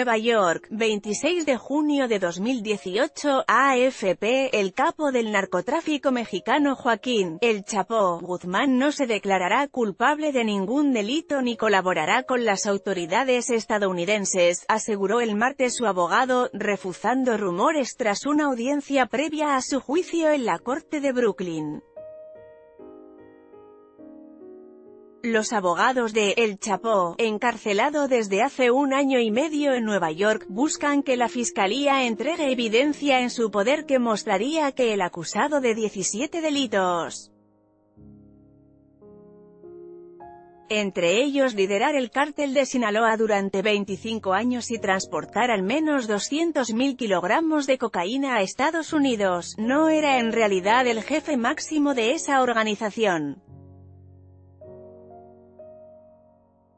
Nueva York, 26 de junio de 2018, AFP, el capo del narcotráfico mexicano Joaquín, El Chapo, Guzmán no se declarará culpable de ningún delito ni colaborará con las autoridades estadounidenses, aseguró el martes su abogado, refuzando rumores tras una audiencia previa a su juicio en la corte de Brooklyn. Los abogados de El Chapo, encarcelado desde hace un año y medio en Nueva York, buscan que la fiscalía entregue evidencia en su poder que mostraría que el acusado de 17 delitos entre ellos liderar el cártel de Sinaloa durante 25 años y transportar al menos 200.000 kilogramos de cocaína a Estados Unidos, no era en realidad el jefe máximo de esa organización.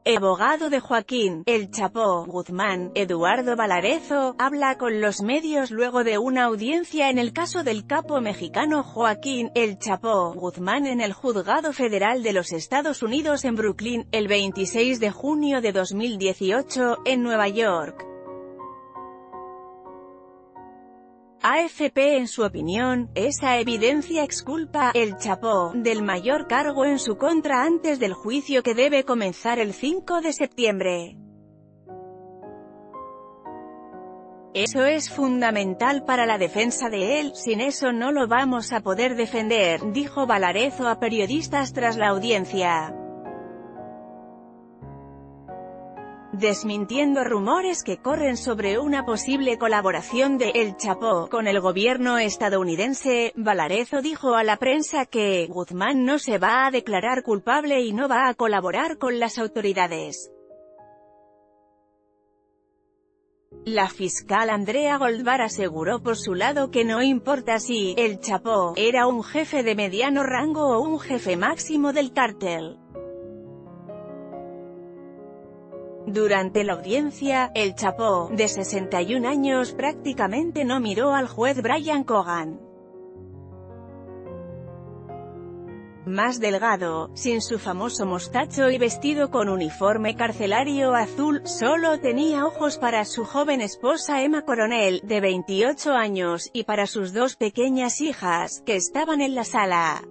Abogado de Joaquín, el Chapo, Guzmán, Eduardo Valarezo, habla con los medios luego de una audiencia en el caso del capo mexicano Joaquín, el Chapo, Guzmán en el Juzgado Federal de los Estados Unidos en Brooklyn, el 26 de junio de 2018, en Nueva York. AFP en su opinión, esa evidencia exculpa el Chapo del mayor cargo en su contra antes del juicio que debe comenzar el 5 de septiembre. Eso es fundamental para la defensa de él, sin eso no lo vamos a poder defender, dijo Valarezo a periodistas tras la audiencia. Desmintiendo rumores que corren sobre una posible colaboración de El Chapo con el gobierno estadounidense, Valarezo dijo a la prensa que Guzmán no se va a declarar culpable y no va a colaborar con las autoridades. La fiscal Andrea Goldbar aseguró por su lado que no importa si El Chapo era un jefe de mediano rango o un jefe máximo del cártel. Durante la audiencia, el Chapo, de 61 años prácticamente no miró al juez Brian Cogan. Más delgado, sin su famoso mostacho y vestido con uniforme carcelario azul, solo tenía ojos para su joven esposa Emma Coronel, de 28 años, y para sus dos pequeñas hijas, que estaban en la sala.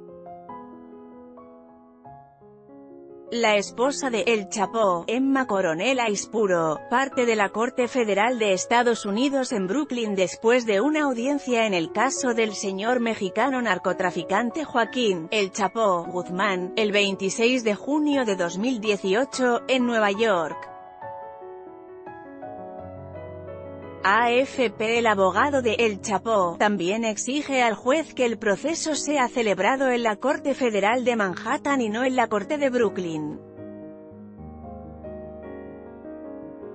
La esposa de El Chapo, Emma Coronel Aispuro, parte de la Corte Federal de Estados Unidos en Brooklyn después de una audiencia en el caso del señor mexicano narcotraficante Joaquín, El Chapo, Guzmán, el 26 de junio de 2018, en Nueva York. AFP El abogado de El Chapo, también exige al juez que el proceso sea celebrado en la Corte Federal de Manhattan y no en la Corte de Brooklyn.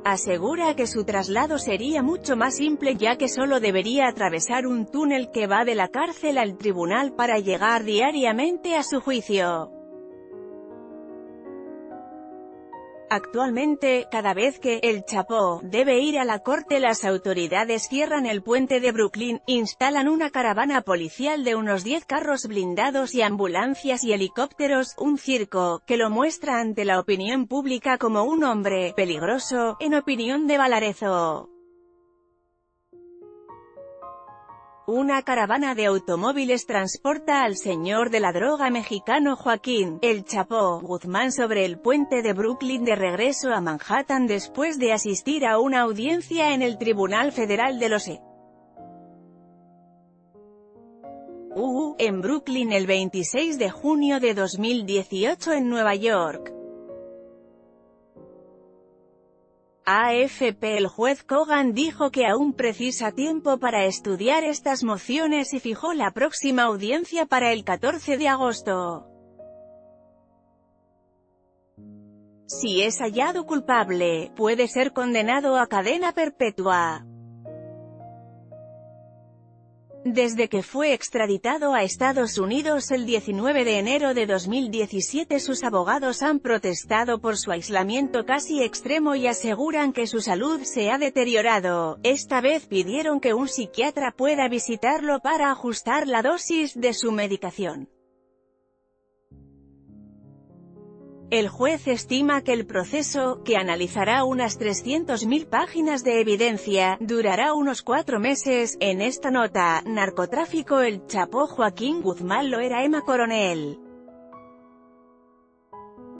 Asegura que su traslado sería mucho más simple ya que solo debería atravesar un túnel que va de la cárcel al tribunal para llegar diariamente a su juicio. Actualmente, cada vez que El Chapo debe ir a la corte las autoridades cierran el puente de Brooklyn, instalan una caravana policial de unos 10 carros blindados y ambulancias y helicópteros, un circo, que lo muestra ante la opinión pública como un hombre peligroso, en opinión de Valarezo. Una caravana de automóviles transporta al señor de la droga mexicano Joaquín, el Chapo, Guzmán sobre el puente de Brooklyn de regreso a Manhattan después de asistir a una audiencia en el Tribunal Federal de los E. En Brooklyn el 26 de junio de 2018 en Nueva York. AFP El juez Kogan dijo que aún precisa tiempo para estudiar estas mociones y fijó la próxima audiencia para el 14 de agosto. Si es hallado culpable, puede ser condenado a cadena perpetua. Desde que fue extraditado a Estados Unidos el 19 de enero de 2017 sus abogados han protestado por su aislamiento casi extremo y aseguran que su salud se ha deteriorado. Esta vez pidieron que un psiquiatra pueda visitarlo para ajustar la dosis de su medicación. El juez estima que el proceso, que analizará unas 300.000 páginas de evidencia, durará unos cuatro meses. En esta nota, narcotráfico El Chapo Joaquín Guzmán lo era Emma Coronel.